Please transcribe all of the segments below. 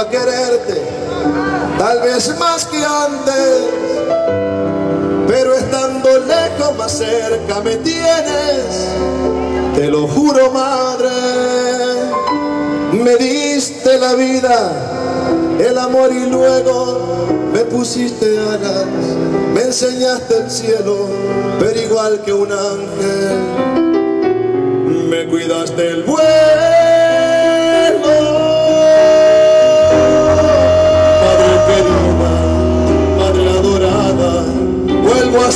a quererte, tal vez más que antes, pero estando lejos más cerca me tienes, te lo juro madre, me diste la vida, el amor y luego me pusiste alas, me enseñaste el cielo, pero igual que un ángel, me cuidaste el vuelo.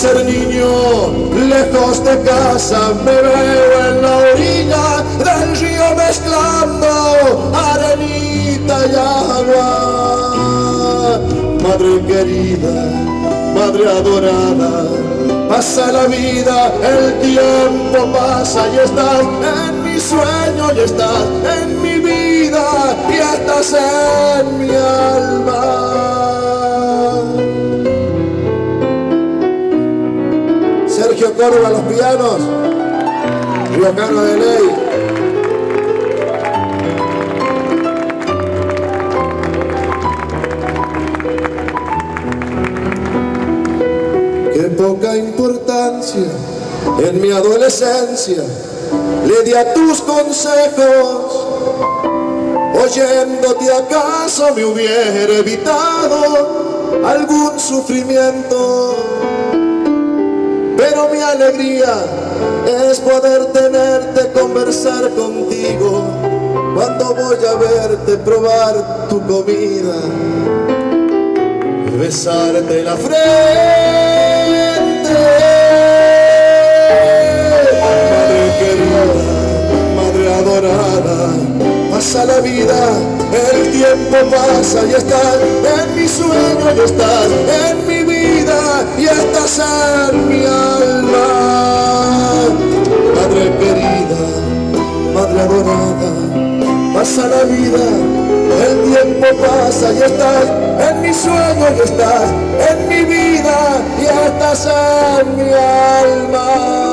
Ser niño, lejos de casa, me veo en la orilla del río mezclando arenita y agua. Madre querida, madre adorada, pasa la vida, el tiempo pasa y estás en mi sueño y estás en mi vida y estás en mi alma. Córdoba a los pianos, Riocano de Ley. Qué poca importancia en mi adolescencia le di a tus consejos. Oyéndote acaso me hubiera evitado algún sufrimiento. Pero mi alegría es poder tenerte, conversar contigo. Cuando voy a verte probar tu comida, besarte la frente. Madre querida, madre adorada, pasa la vida, el tiempo pasa y estás en mi sueño y estás en mi vida y estás pasa la vida, el tiempo pasa y estás en mi sueño y estás en mi vida y estás en mi alma.